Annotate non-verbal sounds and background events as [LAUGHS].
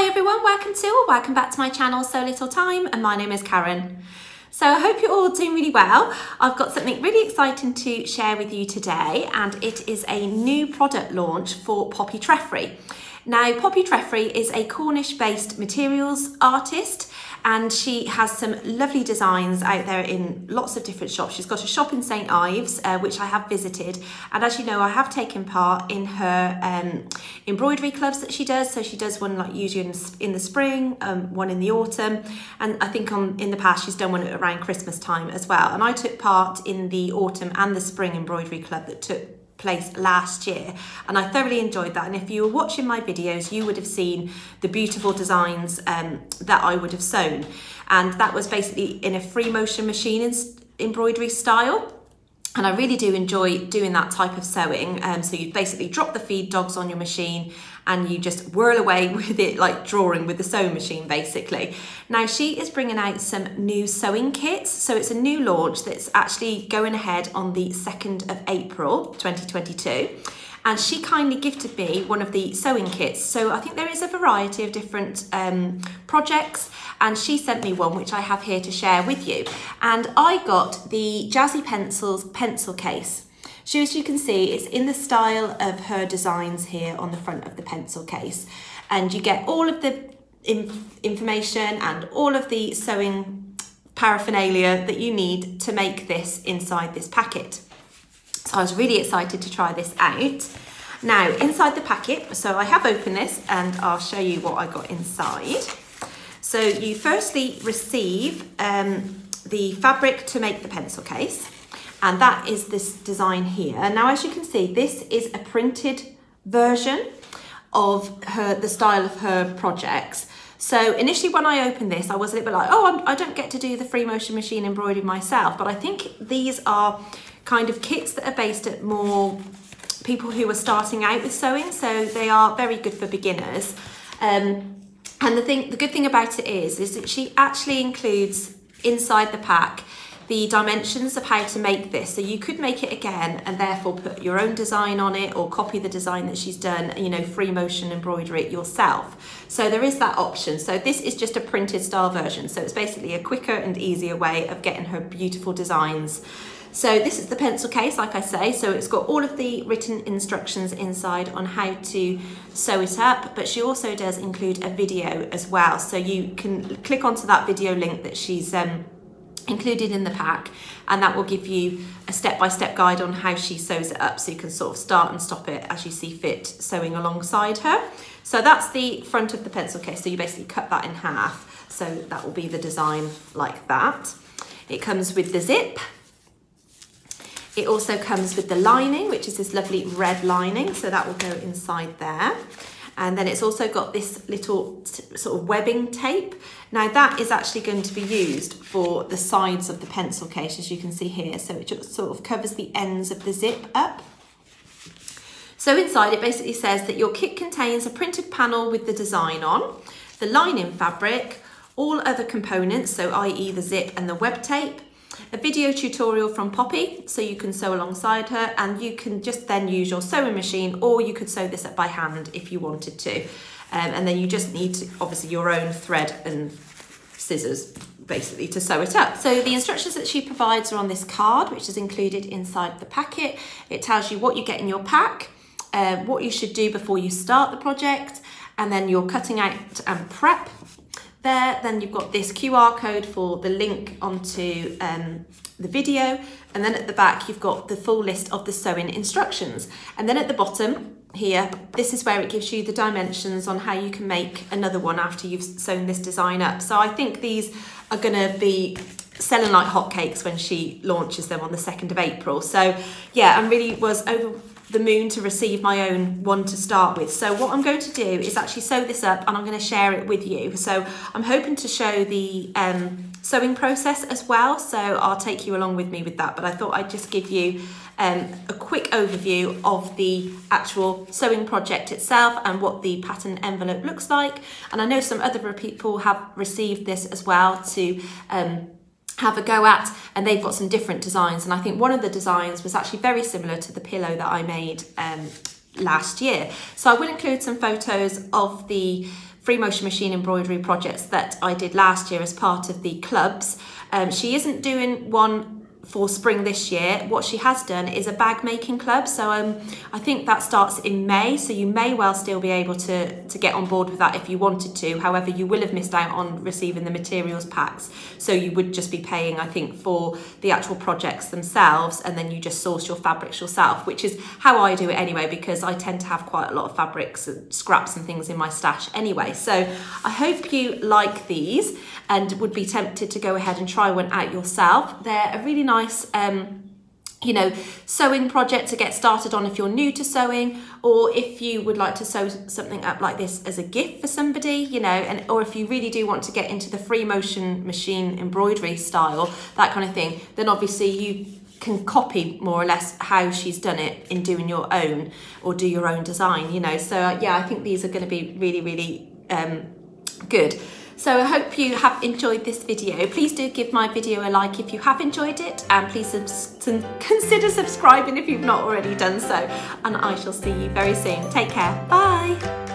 Hi everyone, welcome to or welcome back to my channel Sew Little Time and my name is Karen. So I hope you're all doing really well. I've got something really exciting to share with you today and it is a new product launch for Poppy Treffry. Now Poppy Treffry is a Cornish based materials artist and she has some lovely designs out there in lots of different shops. She's got a shop in St Ives, uh, which I have visited, and as you know, I have taken part in her um, embroidery clubs that she does. So she does one like usually in, in the spring, um, one in the autumn, and I think on in the past she's done one around Christmas time as well. And I took part in the autumn and the spring embroidery club that took place last year and I thoroughly enjoyed that. And if you were watching my videos you would have seen the beautiful designs um, that I would have sewn. And that was basically in a free motion machine embroidery style and I really do enjoy doing that type of sewing. Um, so you basically drop the feed dogs on your machine and you just whirl away [LAUGHS] with it like drawing with the sewing machine basically. Now she is bringing out some new sewing kits. So it's a new launch that's actually going ahead on the 2nd of April 2022 and she kindly gifted me one of the sewing kits. So I think there is a variety of different um, projects and she sent me one which I have here to share with you. And I got the Jazzy Pencils pencil case. So as you can see, it's in the style of her designs here on the front of the pencil case. And you get all of the inf information and all of the sewing paraphernalia that you need to make this inside this packet. So I was really excited to try this out. Now, inside the packet, so I have opened this and I'll show you what I got inside. So you firstly receive um, the fabric to make the pencil case and that is this design here. Now, as you can see, this is a printed version of her the style of her projects. So initially when I opened this, I was a little bit like, oh, I'm, I do not get to do the free motion machine embroidery myself, but I think these are kind of kits that are based at more people who are starting out with sewing, so they are very good for beginners. Um, and the thing, the good thing about it is, is that she actually includes inside the pack the dimensions of how to make this. So you could make it again and therefore put your own design on it or copy the design that she's done, you know, free motion embroidery it yourself. So there is that option. So this is just a printed style version. So it's basically a quicker and easier way of getting her beautiful designs. So this is the pencil case, like I say, so it's got all of the written instructions inside on how to sew it up, but she also does include a video as well. So you can click onto that video link that she's um, included in the pack and that will give you a step-by-step -step guide on how she sews it up so you can sort of start and stop it as you see fit sewing alongside her. So that's the front of the pencil case so you basically cut that in half so that will be the design like that. It comes with the zip. It also comes with the lining which is this lovely red lining so that will go inside there. And then it's also got this little sort of webbing tape. Now that is actually going to be used for the sides of the pencil case, as you can see here. So it just sort of covers the ends of the zip up. So inside it basically says that your kit contains a printed panel with the design on, the lining fabric, all other components, so i.e. the zip and the web tape, a video tutorial from Poppy so you can sew alongside her and you can just then use your sewing machine or you could sew this up by hand if you wanted to. Um, and then you just need to, obviously your own thread and scissors basically to sew it up. So the instructions that she provides are on this card which is included inside the packet. It tells you what you get in your pack, uh, what you should do before you start the project and then your cutting out and prep there. Then you've got this QR code for the link onto um, the video. And then at the back, you've got the full list of the sewing instructions. And then at the bottom here, this is where it gives you the dimensions on how you can make another one after you've sewn this design up. So I think these are gonna be selling like hotcakes when she launches them on the 2nd of April. So yeah, I really was over the moon to receive my own one to start with. So what I'm going to do is actually sew this up and I'm going to share it with you. So I'm hoping to show the um, sewing process as well. So I'll take you along with me with that. But I thought I'd just give you um, a quick overview of the actual sewing project itself and what the pattern envelope looks like. And I know some other people have received this as well to um, have a go at and they've got some different designs and I think one of the designs was actually very similar to the pillow that I made um, last year. So I will include some photos of the free motion machine embroidery projects that I did last year as part of the clubs. Um, she isn't doing one for spring this year. What she has done is a bag making club. So um, I think that starts in May. So you may well still be able to, to get on board with that if you wanted to. However, you will have missed out on receiving the materials packs. So you would just be paying, I think, for the actual projects themselves. And then you just source your fabrics yourself, which is how I do it anyway, because I tend to have quite a lot of fabrics and scraps and things in my stash anyway. So I hope you like these and would be tempted to go ahead and try one out yourself. They're a really nice um, you know, sewing project to get started on if you're new to sewing, or if you would like to sew something up like this as a gift for somebody, you know, and or if you really do want to get into the free motion machine embroidery style, that kind of thing, then obviously you can copy more or less how she's done it in doing your own or do your own design, you know. So uh, yeah, I think these are going to be really, really um, good. So I hope you have enjoyed this video. Please do give my video a like if you have enjoyed it and please subs consider subscribing if you've not already done so. And I shall see you very soon. Take care. Bye.